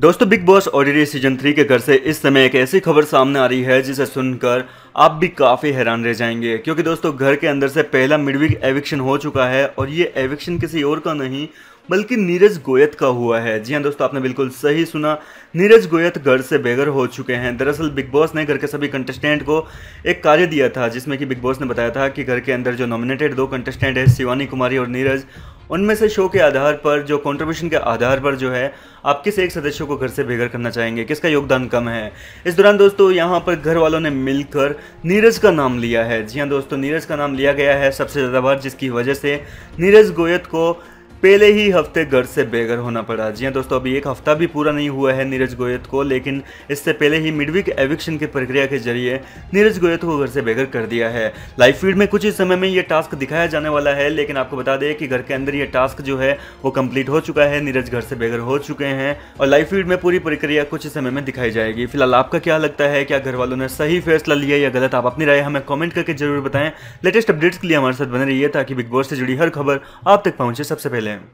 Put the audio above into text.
दोस्तों Bigg Boss OTT season three के घर से इस समय एक ऐसी खबर सामने आ रही है, जिसे सुनकर आप भी काफ़ी हैरान रह जाएँगे। क्योंकि दोस्तों, घर के अंदर से पहला मिडविक एविक्शन हो चुका है और ये एविक्शन किसी और का नहीं, बल्कि नीरज गोयत का हुआ है। जी हाँ दोस्तों, आपने बिल्कुल सही सुना। नीरज गोयत घर से बेघर हो चुके हैं। दरअसल बिग बॉस ने घर के सभी कंटेस्टेंट को एक कार्य दिया था, जिसमें कि बिग बॉस ने बताया था कि घर के अंदर जो नॉमिनेटेड दो कंटेस्टेंट है, शिवानी कुमारी और नीरज उनमें से शो के आधार पर, जो कॉन्ट्रीब्यूशन के आधार पर जो है, आप किस एक सदस्य को घर से बेघर करना चाहेंगे? किसका योगदान कम है? इस दौरान दोस्तों, यहाँ पर घर वालों ने मिलकर नीरज का नाम लिया है। जी हाँ दोस्तों, नीरज का नाम लिया गया है सबसे ज़्यादा बार, जिसकी वजह से नीरज गोयत को पहले ही हफ़्ते घर से बेघर होना पड़ा। जी हाँ दोस्तों, अभी एक हफ़्ता भी पूरा नहीं हुआ है नीरज गोयत को, लेकिन इससे पहले ही मिडविक एविक्शन की प्रक्रिया के ज़रिए नीरज गोयत को घर से बेघर कर दिया है। लाइव फ़ीड में कुछ ही समय में ये टास्क दिखाया जाने वाला है, लेकिन आपको बता दें कि घर के अंदर ये टास्क जो है, वो कंप्लीट हो चुका है, नीरज घर से बेघर हो चुके हैं, और लाइव फ़ीड में पूरी प्रक्रिया कुछ ही समय में दिखाई जाएगी। फ़िलहाल आपका क्या लगता है, क्या घर वालों ने सही फैसला लिया या गलत, आप अपनी राय हमें कॉमेंट करके ज़रूर बताएँ। लेटेस्ट अपडेट्स के लिए हमारे साथ बने रहिए ताकि बिग बॉस से जुड़ी हर खबर आप तक पहुँचे सबसे पहले। game.